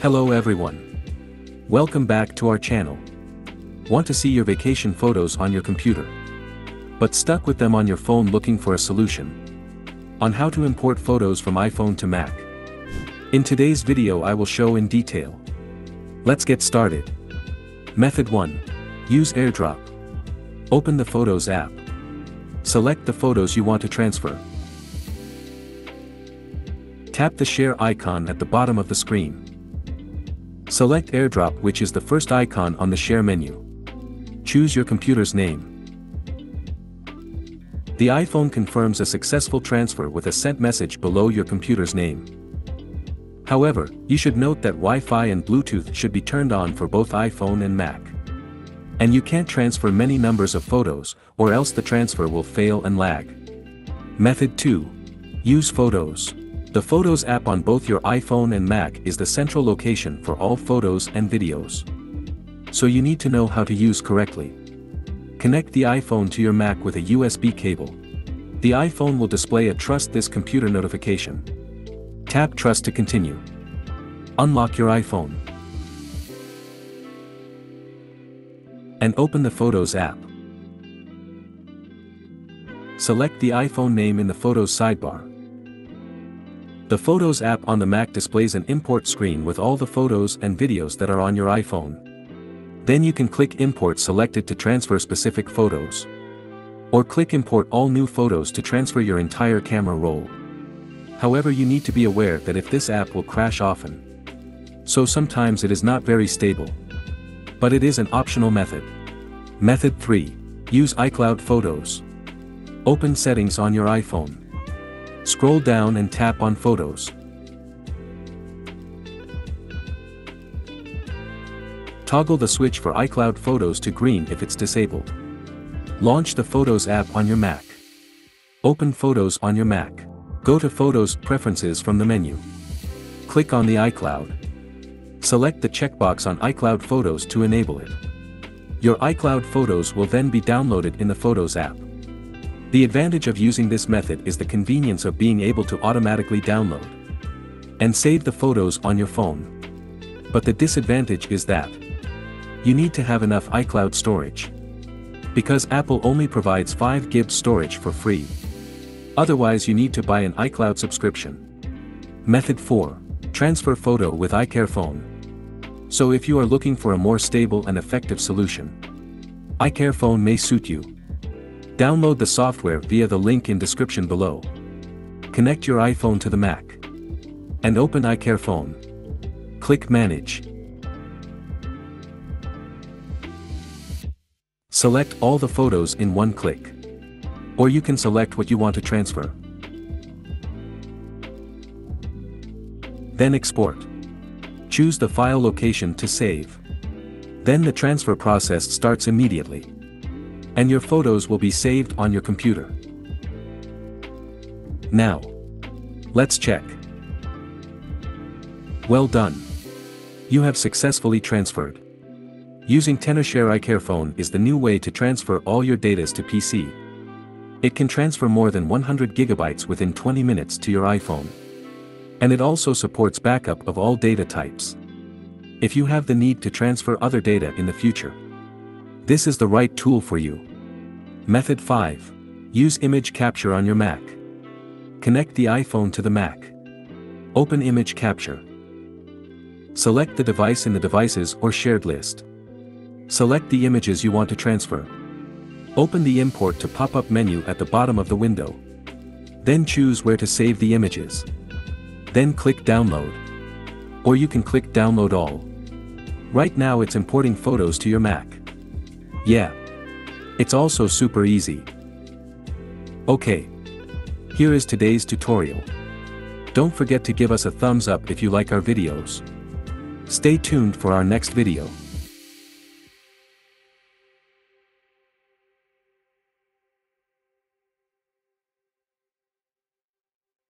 Hello everyone. Welcome back to our channel. Want to see your vacation photos on your computer? But stuck with them on your phone looking for a solution? On how to import photos from iPhone to Mac. In today's video I will show in detail. Let's get started. Method 1. Use AirDrop. Open the Photos app. Select the photos you want to transfer. Tap the share icon at the bottom of the screen. Select AirDrop which is the first icon on the share menu. Choose your computer's name. The iPhone confirms a successful transfer with a sent message below your computer's name. However, you should note that Wi-Fi and Bluetooth should be turned on for both iPhone and Mac. And you can't transfer many numbers of photos, or else the transfer will fail and lag. Method 2. Use Photos. The Photos app on both your iPhone and Mac is the central location for all photos and videos. So you need to know how to use correctly. Connect the iPhone to your Mac with a USB cable. The iPhone will display a Trust This Computer notification. Tap Trust to continue. Unlock your iPhone. And open the Photos app. Select the iPhone name in the Photos sidebar. The Photos app on the Mac displays an import screen with all the photos and videos that are on your iPhone. Then you can click Import selected to transfer specific photos. Or click Import all new photos to transfer your entire camera roll. However you need to be aware that if this app will crash often. So sometimes it is not very stable. But it is an optional method. Method 3. Use iCloud Photos. Open Settings on your iPhone. Scroll down and tap on Photos. Toggle the switch for iCloud Photos to green if it's disabled. Launch the Photos app on your Mac. Open Photos on your Mac. Go to Photos Preferences from the menu. Click on the iCloud. Select the checkbox on iCloud Photos to enable it. Your iCloud Photos will then be downloaded in the Photos app. The advantage of using this method is the convenience of being able to automatically download and save the photos on your phone. But the disadvantage is that you need to have enough iCloud storage. Because Apple only provides 5 GB storage for free. Otherwise you need to buy an iCloud subscription. Method 4. Transfer photo with iCareFone. So if you are looking for a more stable and effective solution, iCareFone may suit you. Download the software via the link in description below. Connect your iPhone to the Mac. And open iCareFone. Click Manage. Select all the photos in one click. Or you can select what you want to transfer. Then export. Choose the file location to save. Then the transfer process starts immediately. And your photos will be saved on your computer. Now. Let's check. Well done. You have successfully transferred. Using Tenorshare iCareFone is the new way to transfer all your datas to PC. It can transfer more than 100 gigabytes within 20 minutes to your iPhone. And it also supports backup of all data types. If you have the need to transfer other data in the future, this is the right tool for you. Method 5. Use image capture on your Mac. Connect the iPhone to the Mac. Open image capture. Select the device in the devices or shared list. Select the images you want to transfer. Open the import to pop-up menu at the bottom of the window. Then choose where to save the images. Then click download. Or you can click download all. Right now it's importing photos to your Mac. Yeah. It's also super easy. Okay. Here is today's tutorial. Don't forget to give us a thumbs up if you like our videos. Stay tuned for our next video.